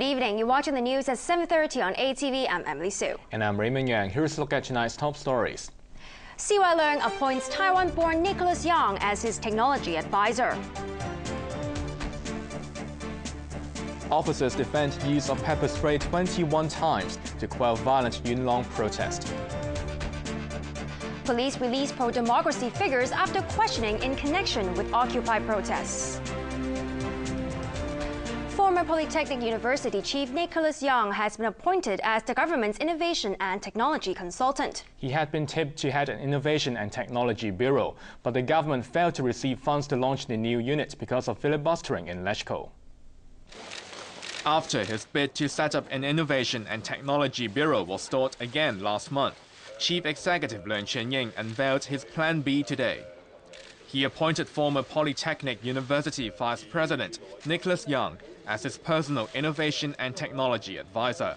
Good evening. You're watching the news at 7.30 on ATV. I'm Emily Sue. And I'm Raymond Yang. Here's a look at tonight's top stories. CY Leung appoints Taiwan-born Nicholas Yang as his technology advisor. Officers defend use of pepper spray 21 times to quell violent Yuen Long protest. Police release pro-democracy figures after questioning in connection with Occupy protests. Former Polytechnic University Chief Nicholas Yang has been appointed as the government's innovation and technology consultant. He had been tipped to head an innovation and technology bureau, but the government failed to receive funds to launch the new unit because of filibustering in LegCo. After his bid to set up an innovation and technology bureau was stalled again last month, Chief Executive Leung Chun-ying unveiled his Plan B today. He appointed former Polytechnic University Vice President Nicholas Yang as his personal innovation and technology advisor.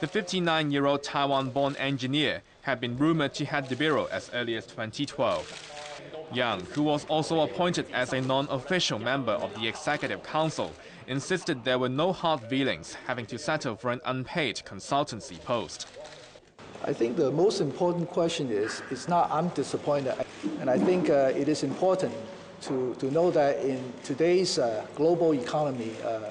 The 59-year-old Taiwan-born engineer had been rumored to head the bureau as early as 2012. Yang, who was also appointed as a non-official member of the Executive Council, insisted there were no hard feelings having to settle for an unpaid consultancy post. I think the most important question is, it's not I'm disappointed. And I think uh, it is important to, to know that in today's uh, global economy, uh,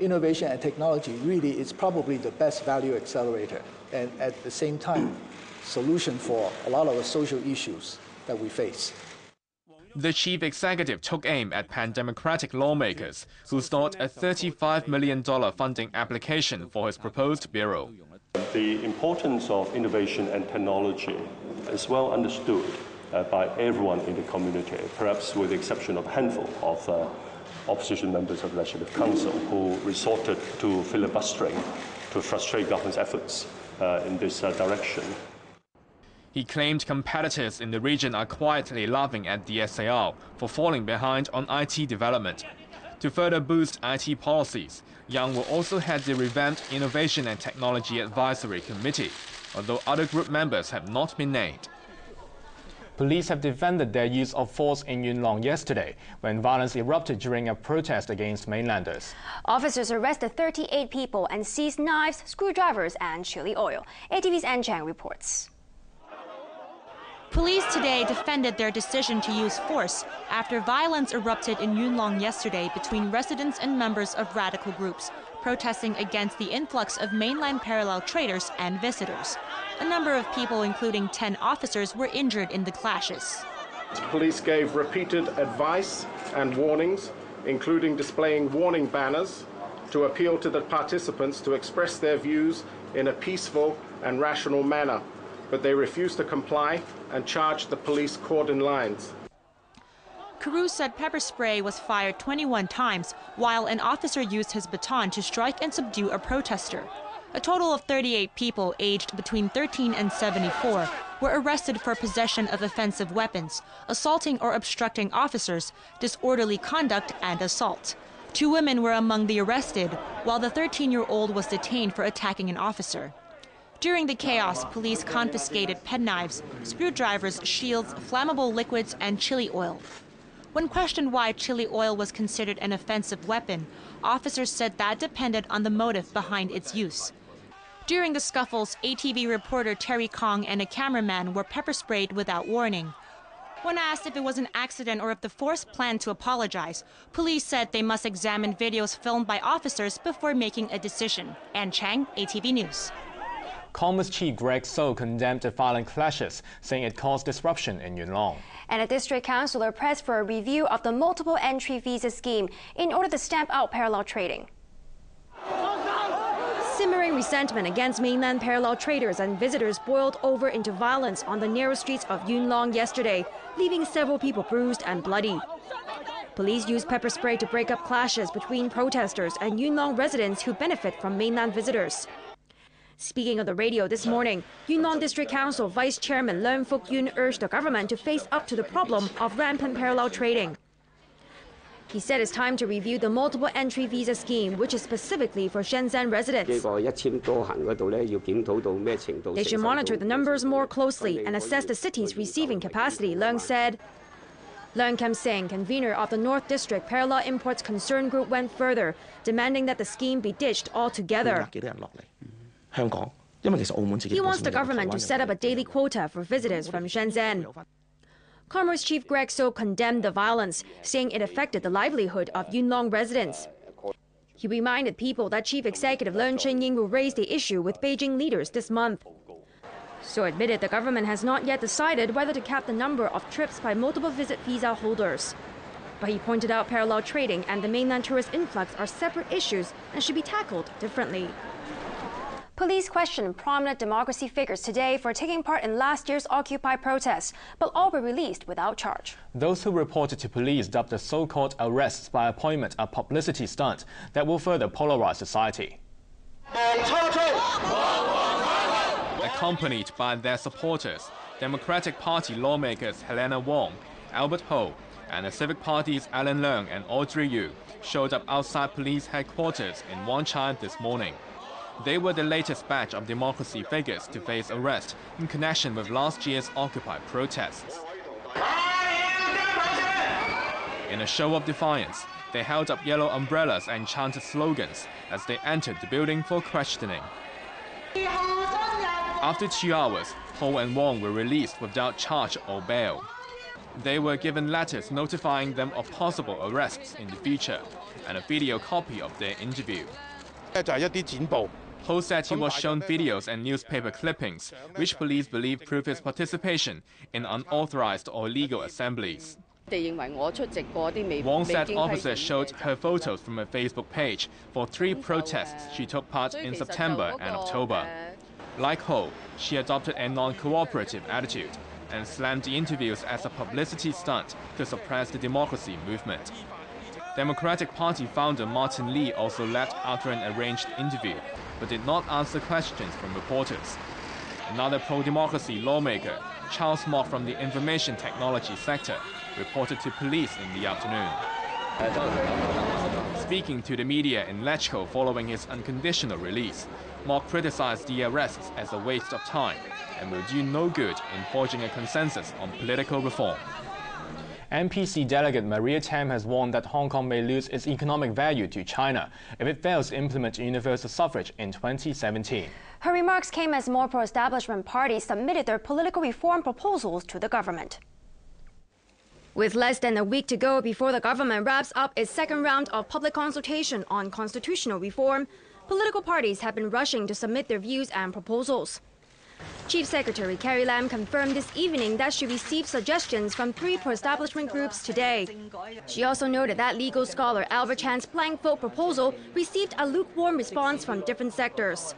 innovation and technology really is probably the best value accelerator and at the same time, solution for a lot of the social issues that we face. The chief executive took aim at pan-democratic lawmakers who sought a $35 million funding application for his proposed bureau. The importance of innovation and technology is well understood by everyone in the community, perhaps with the exception of a handful of uh, opposition members of the Legislative Council who resorted to filibustering to frustrate government's efforts uh, in this uh, direction. He claimed competitors in the region are quietly laughing at the SAR for falling behind on IT development. To further boost IT policies, Yang will also head the revamped Innovation and Technology Advisory Committee, although other group members have not been named. Police have defended their use of force in Yuen Long yesterday when violence erupted during a protest against mainlanders. Officers arrested 38 people and seized knives, screwdrivers, and chili oil. ATV's An Chang reports. Police today defended their decision to use force after violence erupted in Yuen Long yesterday between residents and members of radical groups protesting against the influx of mainland parallel traders and visitors. A number of people, including 10 officers, were injured in the clashes. Police gave repeated advice and warnings, including displaying warning banners to appeal to the participants to express their views in a peaceful and rational manner but they refused to comply and charged the police cordon lines. Carew said pepper spray was fired 21 times while an officer used his baton to strike and subdue a protester. A total of 38 people aged between 13 and 74 were arrested for possession of offensive weapons, assaulting or obstructing officers, disorderly conduct, and assault. Two women were among the arrested, while the 13 year old was detained for attacking an officer. During the chaos, police confiscated penknives, screwdrivers, shields, flammable liquids, and chili oil. When questioned why chili oil was considered an offensive weapon, officers said that depended on the motive behind its use. During the scuffles, ATV reporter Terry Kong and a cameraman were pepper sprayed without warning. When asked if it was an accident or if the force planned to apologize, police said they must examine videos filmed by officers before making a decision. An Chang, ATV News. Commerce Chief Greg So condemned the violent clashes, saying it caused disruption in Yuen Long. And a district councillor pressed for a review of the multiple entry visa scheme in order to stamp out parallel trading. Simmering resentment against mainland parallel traders and visitors boiled over into violence on the narrow streets of Yuen Long yesterday, leaving several people bruised and bloody. Police used pepper spray to break up clashes between protesters and Yuen Long residents who benefit from mainland visitors. Speaking on the radio this morning, Yuen Long District Council Vice Chairman Leung Fuk Yun urged the government to face up to the problem of rampant parallel trading. He said it's time to review the multiple entry visa scheme, which is specifically for Shenzhen residents. They should monitor the numbers more closely and assess the city's receiving capacity, Leung said. Leung Kem Sing, convener of the North District Parallel Imports Concern Group, went further, demanding that the scheme be ditched altogether. He wants the government to set up a daily quota for visitors from Shenzhen. Commerce Chief Greg So condemned the violence, saying it affected the livelihood of Yuen Long residents. He reminded people that Chief Executive Leung Chun-ying will raise the issue with Beijing leaders this month. So admitted the government has not yet decided whether to cap the number of trips by multiple visit visa holders. But he pointed out parallel trading and the mainland tourist influx are separate issues and should be tackled differently. Police questioned prominent democracy figures today for taking part in last year's Occupy protests, but all were released without charge. Those who reported to police dubbed the so-called arrests by appointment a publicity stunt that will further polarize society. Accompanied by their supporters, Democratic Party lawmakers Helena Wong, Albert Ho, and the Civic Party's Alan Leong and Audrey Eu showed up outside police headquarters in Wan Chai this morning. They were the latest batch of democracy figures to face arrest in connection with last year's Occupy protests. In a show of defiance, they held up yellow umbrellas and chanted slogans as they entered the building for questioning. After two hours, Ho and Wong were released without charge or bail. They were given letters notifying them of possible arrests in the future and a video copy of their interview. He was shown videos and newspaper clippings, which police believe prove his participation in unauthorized or illegal assemblies. Wong said officers showed her photos from a Facebook page for three protests she took part in September and October. Like Ho, she adopted a non-cooperative attitude and slammed the interviews as a publicity stunt to suppress the democracy movement. Democratic Party founder Martin Lee also left after an arranged interview, but did not answer questions from reporters. Another pro-democracy lawmaker, Charles Mok from the information technology sector, reported to police in the afternoon. Speaking to the media in Lai Chi Kok following his unconditional release, Mok criticized the arrests as a waste of time and will do no good in forging a consensus on political reform. NPC delegate Maria Tam has warned that Hong Kong may lose its economic value to China if it fails to implement universal suffrage in 2017. Her remarks came as more pro-establishment parties submitted their political reform proposals to the government. With less than a week to go before the government wraps up its second round of public consultation on constitutional reform, political parties have been rushing to submit their views and proposals. Chief Secretary Carrie Lam confirmed this evening that she received suggestions from three pro-establishment groups today. She also noted that legal scholar Albert Chan's blank vote proposal received a lukewarm response from different sectors.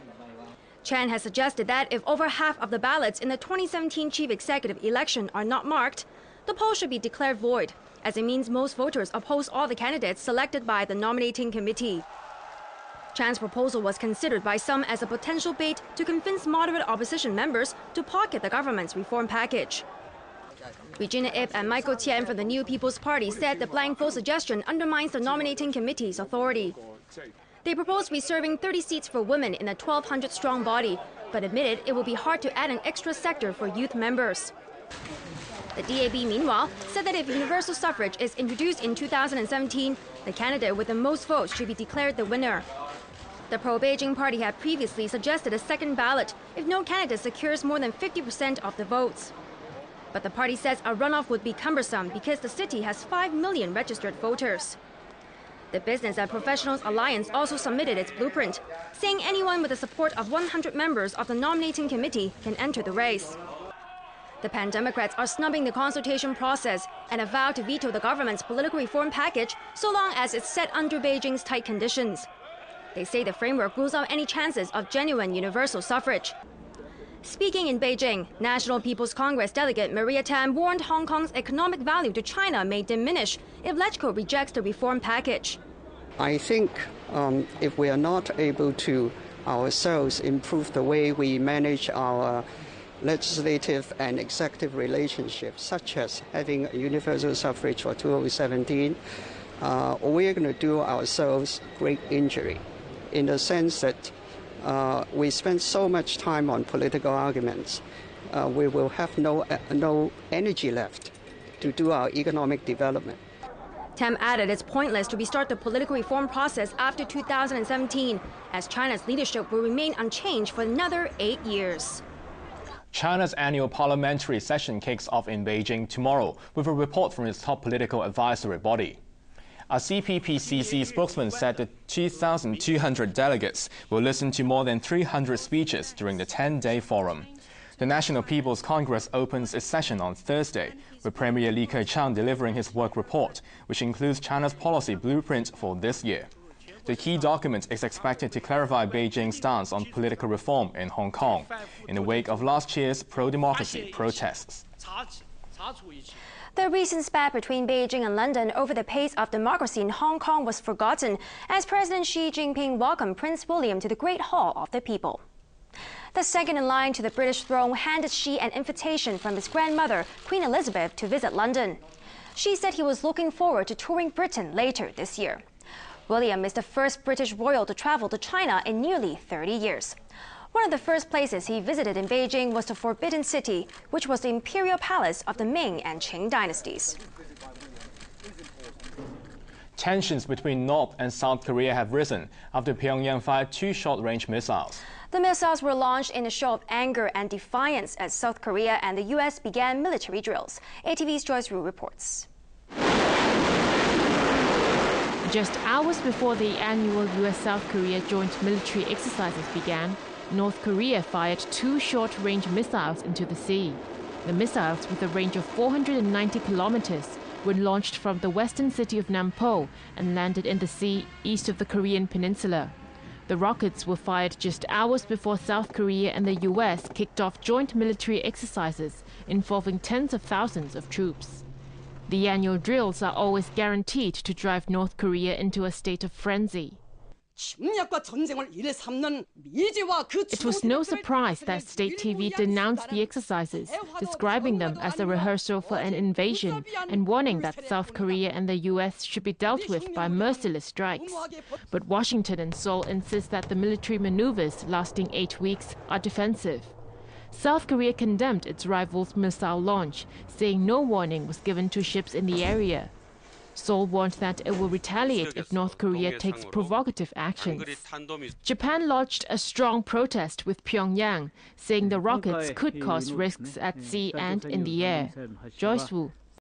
Chan has suggested that if over half of the ballots in the 2017 chief executive election are not marked, the poll should be declared void, as it means most voters oppose all the candidates selected by the nominating committee. Chan's proposal was considered by some as a potential bait to convince moderate opposition members to pocket the government's reform package. Regina Ip and Michael Tien from the New People's Party said the blank vote suggestion undermines the nominating committee's authority. They proposed reserving 30 seats for women in a 1,200 strong body, but admitted it will be hard to add an extra sector for youth members. The DAB, meanwhile, said that if universal suffrage is introduced in 2017, the candidate with the most votes should be declared the winner. The pro-Beijing party had previously suggested a second ballot if no candidate secures more than 50% of the votes. But the party says a runoff would be cumbersome because the city has 5 million registered voters. The Business and Professionals Alliance also submitted its blueprint, saying anyone with the support of 100 members of the nominating committee can enter the race. The Pan Democrats are snubbing the consultation process and have vowed to veto the government's political reform package so long as it's set under Beijing's tight conditions. They say the framework rules out any chances of genuine universal suffrage. Speaking in Beijing, National People's Congress delegate Maria Tam warned Hong Kong's economic value to China may diminish if LegCo rejects the reform package. I think um, if we are not able to ourselves improve the way we manage our legislative and executive relationships, such as having universal suffrage for 2017, uh, we're going to do ourselves great injury in the sense that uh, we spend so much time on political arguments, uh, we will have no, uh, no energy left to do our economic development. Tam added it's pointless to restart the political reform process after 2017, as China's leadership will remain unchanged for another eight years. China's annual parliamentary session kicks off in Beijing tomorrow with a report from its top political advisory body. A CPPCC spokesman said the 2,200 delegates will listen to more than 300 speeches during the 10 day forum. The National People's Congress opens its session on Thursday, with Premier Li Keqiang delivering his work report, which includes China's policy blueprint for this year. The key document is expected to clarify Beijing's stance on political reform in Hong Kong in the wake of last year's pro democracy protests. The recent spat between Beijing and London over the pace of democracy in Hong Kong was forgotten as President Xi Jinping welcomed Prince William to the Great Hall of the People. The second in line to the British throne handed Xi an invitation from his grandmother, Queen Elizabeth, to visit London. She said he was looking forward to touring Britain later this year. William is the first British royal to travel to China in nearly 30 years. One of the first places he visited in Beijing was the Forbidden City, which was the imperial palace of the Ming and Qing dynasties. Tensions between North and South Korea have risen after Pyongyang fired two short range missiles. The missiles were launched in a show of anger and defiance as South Korea and the U.S. began military drills. ATV's Joyce Wu reports. Just hours before the annual U.S. South Korea joint military exercises began, North Korea fired two short range missiles into the sea. The missiles, with a range of 490 kilometers, were launched from the western city of Nampo and landed in the sea east of the Korean peninsula. The rockets were fired just hours before South Korea and the US kicked off joint military exercises involving tens of thousands of troops. The annual drills are always guaranteed to drive North Korea into a state of frenzy. It was no surprise that state TV denounced the exercises, describing them as a rehearsal for an invasion and warning that South Korea and the US should be dealt with by merciless strikes. But Washington and Seoul insist that the military maneuvers lasting eight weeks are defensive. South Korea condemned its rival's missile launch, saying no warning was given to ships in the area. Seoul warned that it will retaliate if North Korea takes provocative actions. Japan lodged a strong protest with Pyongyang, saying the rockets could cause risks at sea and in the air. Joyce Wu,